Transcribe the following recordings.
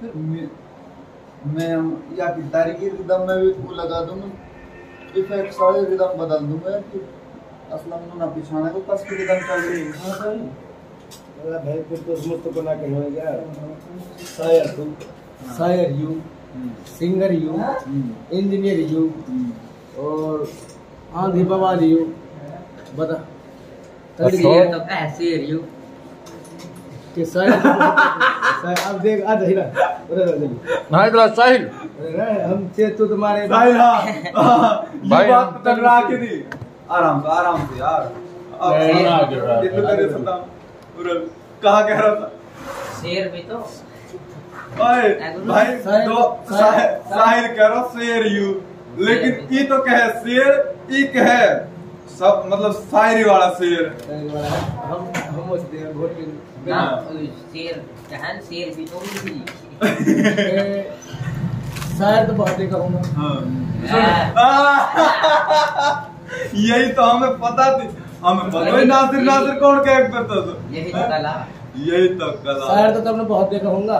फिर मैं या कि तारीखी रिदम में भी वो लगा दूँगा। इफ़ेक्ट सारे रिदम बदल दूँगा कि असलम नु ना पिछाने को कस की रिदम चल रही है। हाँ सही मेरा भाई फिर तो मुझको बना के हो गया शायर तू। शायर you. Singer you. Hmm, engineer you. Hmm. और आंधी बवाल यू। बता। है। तो कह यू। कि शायर- अब देख आ अरे साहिल अरे हम से तू तुम्हारे भाई हाँ ये भाई, बात तगड़ा के दी आराम से आराम से यार तो पूरा कहा कह रहा था शेर भी तो भाई भाई साहिल- तो साहिल साहिल कह रहा शेर यू। लेकिन ई तो कहे शेर ई कहे। सब मतलब शायरी वाला शेर। हम हम उस दिन वोट के ना शेर कहन शेर भी तो भी ए, शायर तो बहुत देखा हूँ। यही तो हमें पता थी। हमें पता ही नासिर नासिर कौन कह करता था यही तो कला। यही तो कला। शायर तो तुमने बहुत देखा होगा।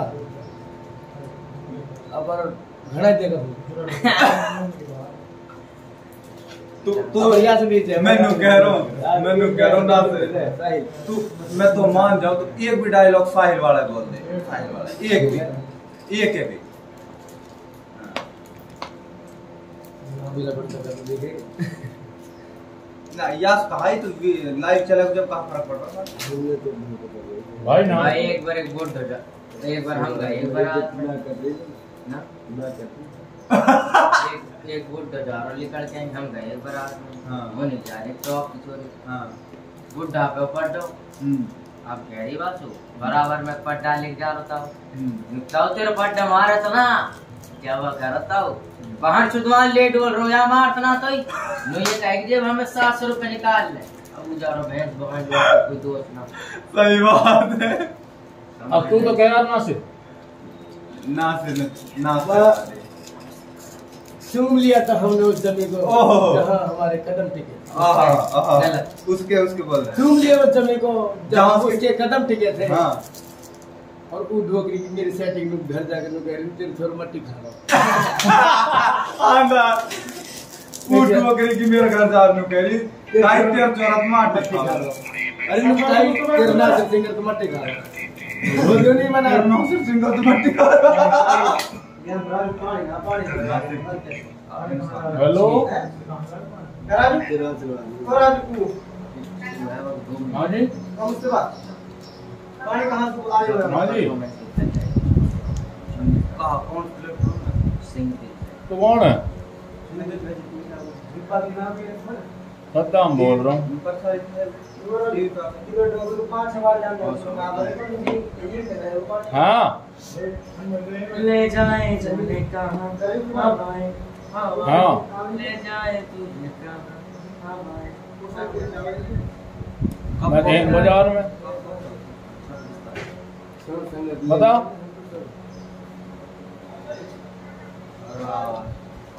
अब और घना देखा हूँ तू तो तू भैया से नीचे मैनू कह रहा हूँ मैनू कह रहा हूँ नासिर साहिल तू मैं तो मान जाऊँ तो एक भी डायलॉग साहिल वाला बोल दे। साहिल वाला। एक भी एक है भी। देखे। ना यास कहा तो लाइव चला जब कहाँ फ़र्क पड़ रहा था। भाई ना। भाई एक बार एक वोट दो जा। एक बार हम गए एक बार ना ना? ना कर दे एक एक दो जा और निकल के हम गए एक बार आप हाँ। वो नहीं जा रहे तो आप चोरी। हाँ। बुढ़ा पे ऊपर दो। हम्म। आप कह रही बात हो बराबर में पट्टा लिख जा रहा हूँ हम्म। निकला तेरे पट्टा मारे तो ना क्या वो करता हूँ बाहर चुदवा ले डोल रोया मारता ना तो नो ये कह जेब हमें सात सौ रुपए निकाल ले। अब उजारो भैंस बहन जो कोई दोष ना। सही बात है। अब तू तो कह रहा नासिर नासिर नासिर वाह। चूम लिया था हमने उस ज़मीन को। जहाँ हमारे कदम टिके। आहा आहा। उसके उसके बोल रहे चूम लिया उस ज़मीन को जहाँ उसके- कदम टिके थे। हाँ। और वो डोकरी की मेरी सेटिंग में घर जाकर मैं कह रही हूँ तेरे थोड़ी मट्टी खा रहा आंदा ऊट बकरी की मेरे घर जा नु कह रही काई तेर चौरत मट्टी खा रहा अरे मैं बताई तेरे नासिर सिंगर तो मट्टी खा रहा वो क्यों नहीं मना सिंह तो मट्टी खा रहा हेलो? से हाँ जी। हाँ जी। कहा कौन सिंह तो कौन है? सद्दाम बोल रहा हूँ ऊपर हाँ ले जाए तुमने कहा हाँ ले जाए तुमने कहा मैं देख बाज़ार में बता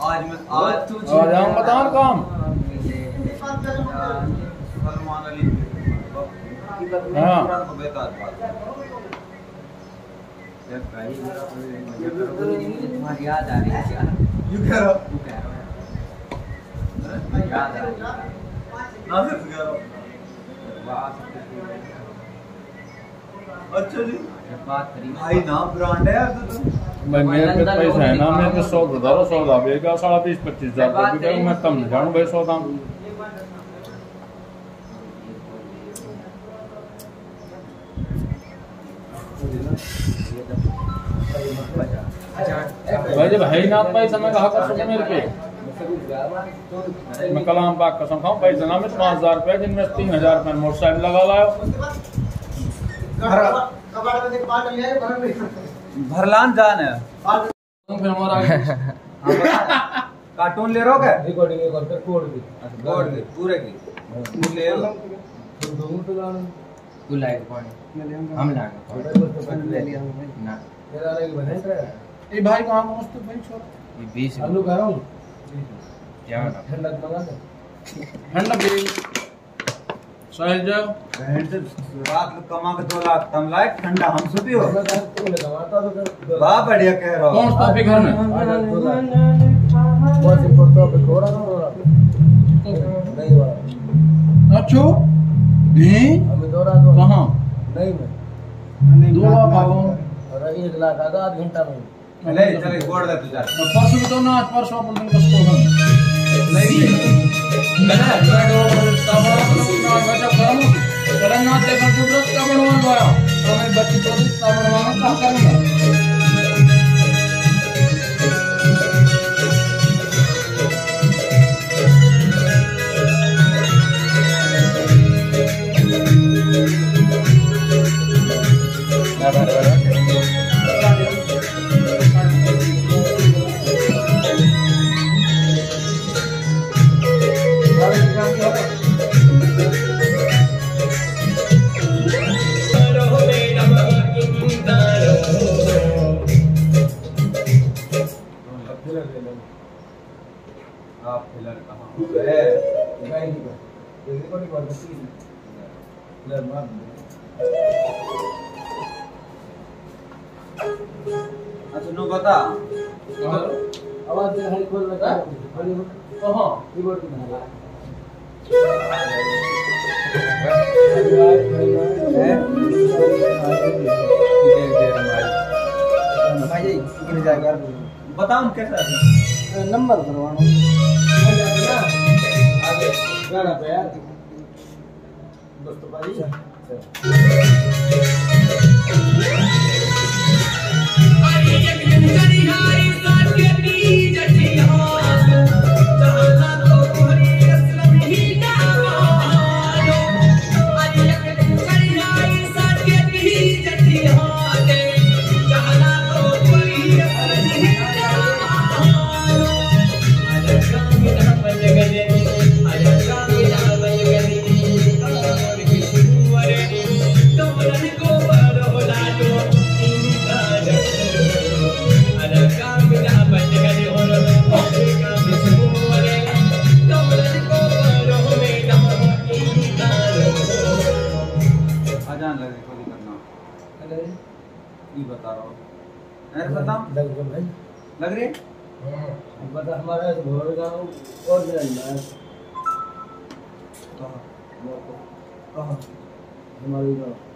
आज मैं आज आ जाऊँ बता ना काम। हाँ। को बेकार बात याद आ रही है। यू कह रहा तू कह रहा याद आ रही है। नासिर कह रहा अच्छा जी। भाई ना ब्रांड है तो भाई मेरे पे पैसा है ना मेरे पे सौ बता सौदा बेगा साढ़ा बीस पच्चीस हज़ार मैं न जानू भाई सौदा भाई जब है ही ना पैसा मैं कहा कर सकूँ मेरे पे। मैं कलाम पाक कसम खाऊं पैसा ना में पाँच हज़ार रुपये जिनमें तीन हज़ार रुपये मोटरसाइकिल लगा लाओ भरलान जान है। फिर हमारा कार्टून ले रहे हो क्या? रिकॉर्डिंग कोड की पूरे की। ले लो दोनों तो तू लाएगा पानी हम लाएँगे पानी ना। मेरा अलग बने ये भाई कहाँ पहुँचते भाई छोड़। ये बीस आलू खा रहा हूँ। क्या होना ठंडा मंगा दे। ठंडा भी साहिल जा में कमा के दो लाख तम लाए ठंडा हम सुबी हो। कहा, तो कर बा बढ़िया कह रहा कौन हो सा फिकर में? बहुत ही पड़ता है थोड़ा ना नहीं हुआ। अच्छो नहीं हमें तो कहाँ? नहीं मैं दो लाख आओ और एक लाख आधा आध घंटा में। चले चले गोड़ दे तुझा परसों भी तो ना आज परसों अपन दिन कसको हम नहीं। कना तो ओवर तुम ना गजब करम करना ते कंप्यूटर का बनवान तो मैं बच्ची तो का बनवाना का करूँगा। आप फिलर कहाँ हो गए अच्छा नो बता आवाज़ दे हाई खोल लगा कहाँ कीबोर्ड में लगा बताऊँ कैसा नंबर करवाना आगे गाना पे यार। दोस्तों भाई। अजान करना ये बता रहा हूँ। अरे बताऊँ लग रहे भाई। लग रहे बता हमारा भोर का और है कहाँ? कहाँ हमारे गाँव